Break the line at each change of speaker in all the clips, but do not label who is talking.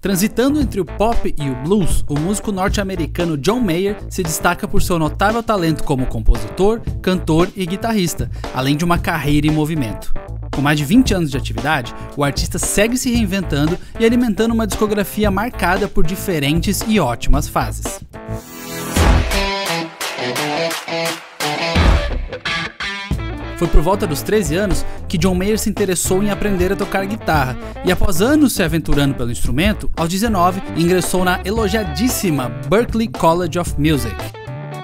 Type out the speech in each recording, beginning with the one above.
Transitando entre o pop e o blues, o músico norte-americano John Mayer se destaca por seu notável talento como compositor, cantor e guitarrista, além de uma carreira em movimento. Com mais de 20 anos de atividade, o artista segue se reinventando e alimentando uma discografia marcada por diferentes e ótimas fases. Foi por volta dos 13 anos que John Mayer se interessou em aprender a tocar guitarra e, após anos se aventurando pelo instrumento, aos 19 ingressou na elogiadíssima Berklee College of Music.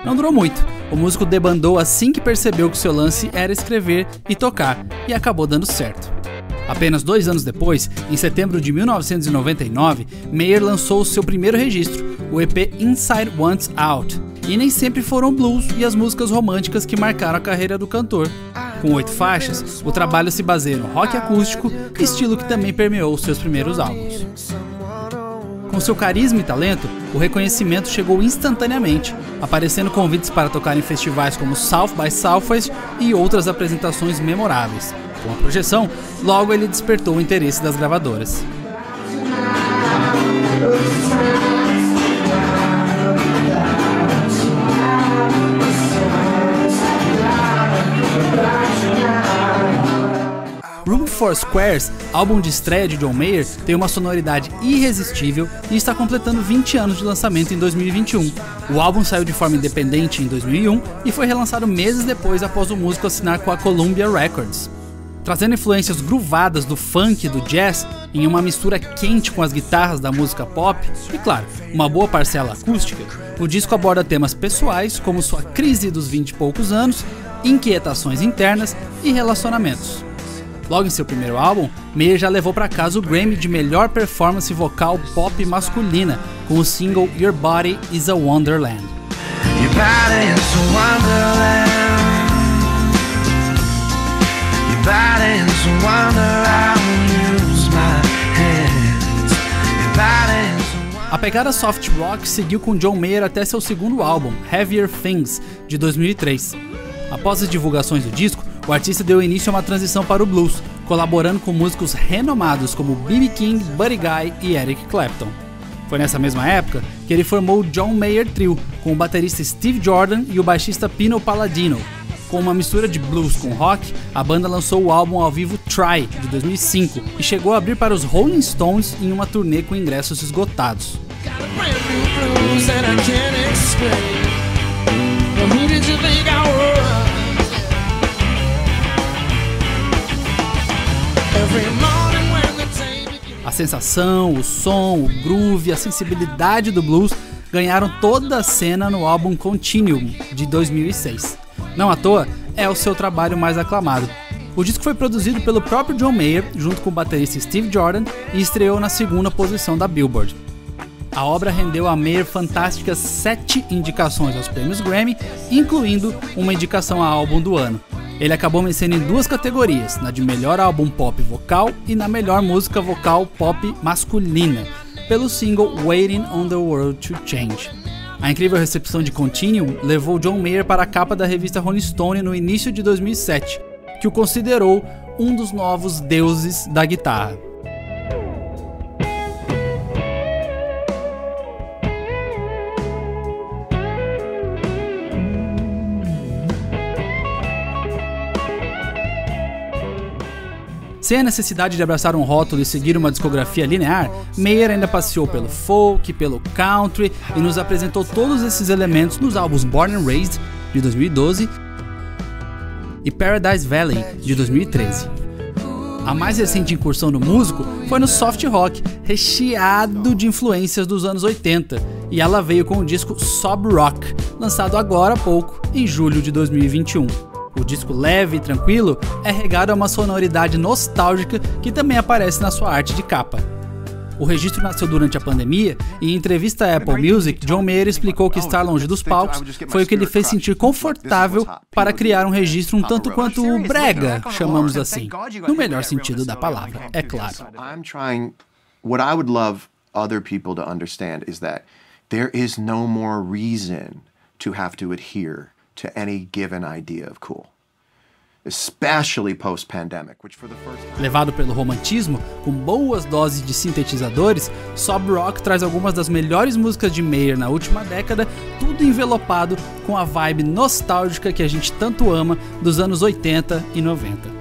Não durou muito, o músico debandou assim que percebeu que seu lance era escrever e tocar, e acabou dando certo. Apenas dois anos depois, em setembro de 1999, Mayer lançou seu primeiro registro, o EP Inside Wants Out. E nem sempre foram blues e as músicas românticas que marcaram a carreira do cantor. Com oito faixas, o trabalho se baseia no rock acústico, estilo que também permeou seus primeiros álbuns. Com seu carisma e talento, o reconhecimento chegou instantaneamente, aparecendo convites para tocar em festivais como South by Southwest e outras apresentações memoráveis. Com a projeção, logo ele despertou o interesse das gravadoras. For Squares, álbum de estreia de John Mayer, tem uma sonoridade irresistível e está completando 20 anos de lançamento em 2021. O álbum saiu de forma independente em 2001 e foi relançado meses depois após o músico assinar com a Columbia Records. Trazendo influências groovadas do funk e do jazz em uma mistura quente com as guitarras da música pop e, claro, uma boa parcela acústica, o disco aborda temas pessoais como sua crise dos 20 e poucos anos, inquietações internas e relacionamentos. Logo em seu primeiro álbum, Meyer já levou para casa o Grammy de melhor performance vocal pop masculina com o single Your Body is a Wonderland. A pegada soft rock seguiu com John Mayer até seu segundo álbum, Heavier Things, de 2003. Após as divulgações do disco, o artista deu início a uma transição para o blues, colaborando com músicos renomados como B.B. King, Buddy Guy e Eric Clapton. Foi nessa mesma época que ele formou o John Mayer Trio, com o baterista Steve Jordan e o baixista Pino Palladino. Com uma mistura de blues com rock, a banda lançou o álbum ao vivo Try, de 2005, e chegou a abrir para os Rolling Stones em uma turnê com ingressos esgotados. A sensação, o som, o groove, a sensibilidade do blues ganharam toda a cena no álbum Continuum de 2006. Não à toa, é o seu trabalho mais aclamado. O disco foi produzido pelo próprio John Mayer, junto com o baterista Steve Jordan, e estreou na segunda posição da Billboard. A obra rendeu a Mayer fantásticas sete indicações aos prêmios Grammy, incluindo uma indicação a álbum do ano. Ele acabou vencendo em duas categorias, na de melhor álbum pop vocal e na melhor música vocal pop masculina, pelo single Waiting on the World to Change. A incrível recepção de Continuum levou John Mayer para a capa da revista Rolling Stone no início de 2007, que o considerou um dos novos deuses da guitarra. Sem a necessidade de abraçar um rótulo e seguir uma discografia linear, Mayer ainda passeou pelo folk, pelo country e nos apresentou todos esses elementos nos álbuns Born and Raised, de 2012, e Paradise Valley, de 2013. A mais recente incursão do músico foi no soft rock, recheado de influências dos anos 80, e ela veio com o disco Sob Rock, lançado agora há pouco, em julho de 2021. O disco leve e tranquilo é regado a uma sonoridade nostálgica que também aparece na sua arte de capa. O registro nasceu durante a pandemia e em entrevista à Apple Music, John Mayer explicou que estar longe dos palcos foi o que lhe fez sentir confortável para criar um registro um tanto quanto brega, chamamos assim, no melhor sentido da palavra, é claro. Other people to understand is that there is no more reason to have to adhere to any given idea of cool. Levado pelo romantismo, com boas doses de sintetizadores, Sob Rock traz algumas das melhores músicas de Mayer na última década, tudo envelopado com a vibe nostálgica que a gente tanto ama dos anos 80 e 90.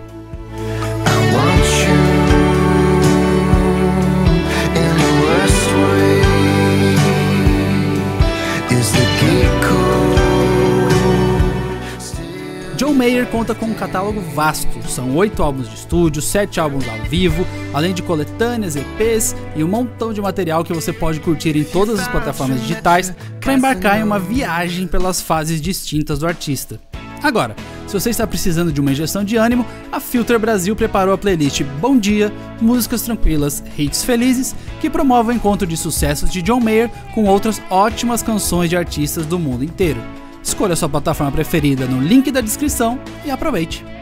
Mayer conta com um catálogo vasto, são oito álbuns de estúdio, sete álbuns ao vivo, além de coletâneas, EPs e um montão de material que você pode curtir em todas as plataformas digitais para embarcar em uma viagem pelas fases distintas do artista. Agora, se você está precisando de uma injeção de ânimo, a Filter Brasil preparou a playlist Bom Dia, Músicas Tranquilas, Hits Felizes, que promove o encontro de sucessos de John Mayer com outras ótimas canções de artistas do mundo inteiro. Escolha sua plataforma preferida no link da descrição e aproveite!